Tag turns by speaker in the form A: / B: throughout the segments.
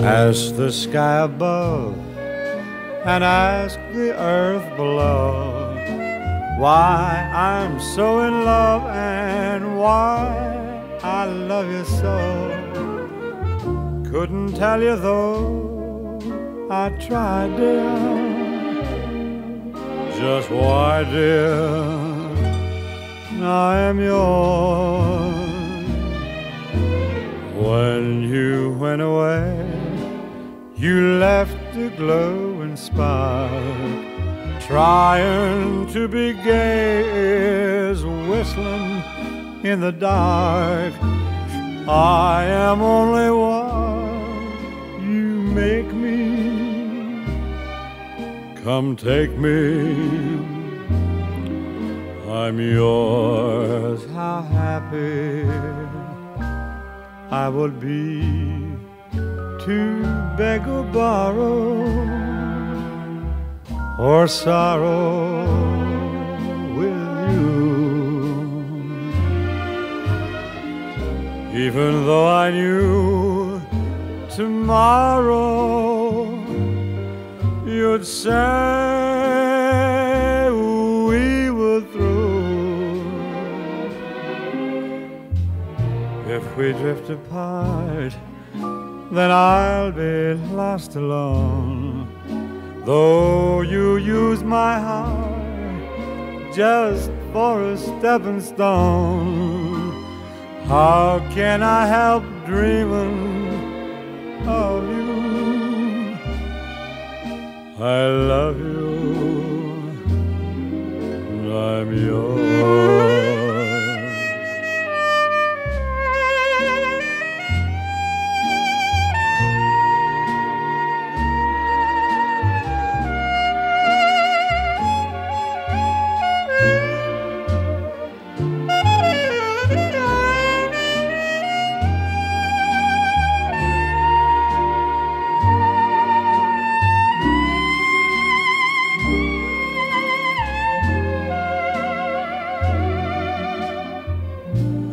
A: Ask the sky above and ask the earth below why I'm so in love and why I love you so. Couldn't tell you though I tried, dear. Just why, dear, I am yours. When you went away, you left a glowing spark Trying to be gay is whistling in the dark. I am only what you make me. Come take me. I'm yours. I would be to beg or borrow or sorrow with you. Even though I knew tomorrow you'd say If we drift apart, then I'll be lost alone Though you use my heart just for a stepping stone, how can I help dreaming of you? I love you, I'm yours.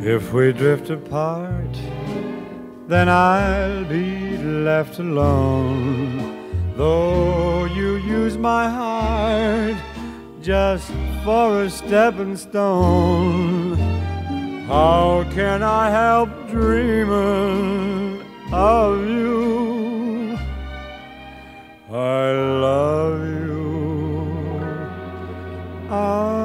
A: If we drift apart, then I'll be left alone. Though you use my heart just for a stepping stone, how can I help dreaming of you? I love you. I